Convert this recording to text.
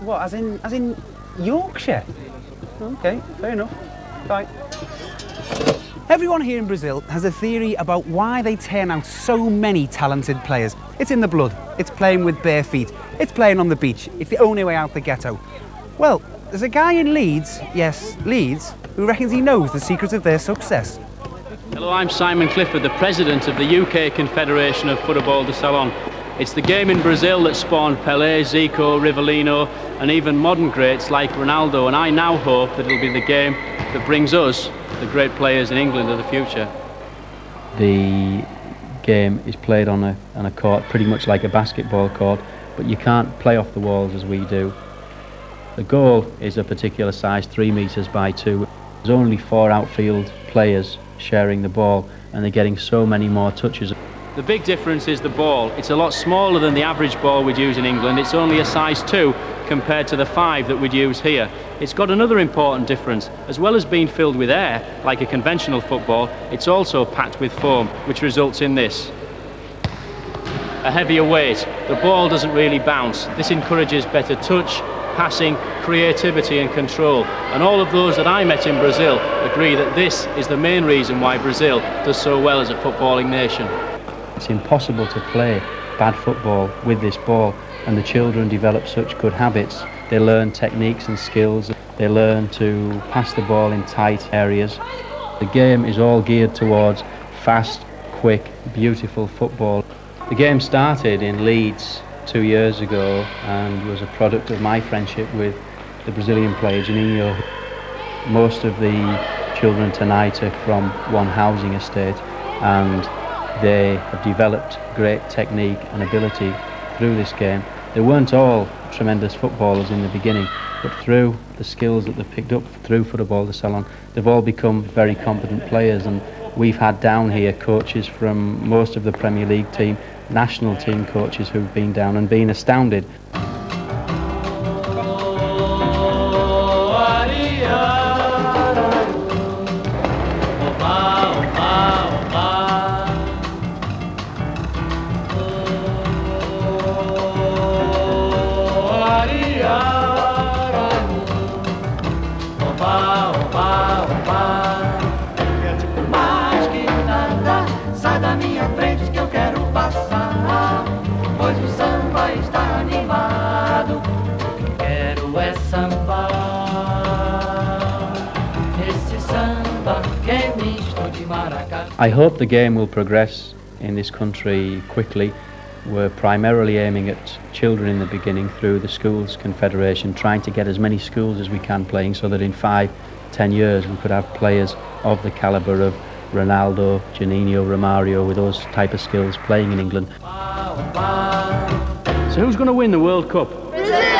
What, as in, as in Yorkshire? Hmm. Okay, fair enough. Bye. Everyone here in Brazil has a theory about why they turn out so many talented players. It's in the blood. It's playing with bare feet. It's playing on the beach. It's the only way out the ghetto. Well, there's a guy in Leeds, yes, Leeds, who reckons he knows the secret of their success. Hello, I'm Simon Clifford, the president of the UK Confederation of Futebol de Salao. It's the game in Brazil that spawned Pelé, Zico, Rivellino, and even modern greats like Ronaldo, and I now hope that it'll be the game that brings us the great players in England of the future. The game is played on a, on a court pretty much like a basketball court, but you can't play off the walls as we do. The goal is a particular size, three metres by two. There's only four outfield players sharing the ball, and they're getting so many more touches. The big difference is the ball. It's a lot smaller than the average ball we'd use in England. It's only a size 2 compared to the 5 that we'd use here. It's got another important difference. As well as being filled with air, like a conventional football, it's also packed with foam, which results in this. A heavier weight. The ball doesn't really bounce. This encourages better touch, passing, creativity and control. And all of those that I met in Brazil agree that this is the main reason why Brazil does so well as a footballing nation. It's impossible to play bad football with this ball and the children develop such good habits. They learn techniques and skills. They learn to pass the ball in tight areas. The game is all geared towards fast, quick, beautiful football. The game started in Leeds two years ago and was a product of my friendship with the Brazilian player Juninho. Most of the children tonight are from one housing estate and they have developed great technique and ability through this game. They weren't all tremendous footballers in the beginning, but through the skills that they've picked up through Futebol de Salao, they've all become very competent players. And we've had down here coaches from most of the Premier League team, national team coaches who've been down and been astounded I hope the game will progress in this country quickly. We're primarily aiming at children in the beginning through the Schools Confederation, trying to get as many schools as we can playing so that in five, ten years we could have players of the calibre of Ronaldo, Juninho, Romario with those type of skills playing in England. So who's going to win the World Cup? Brazil!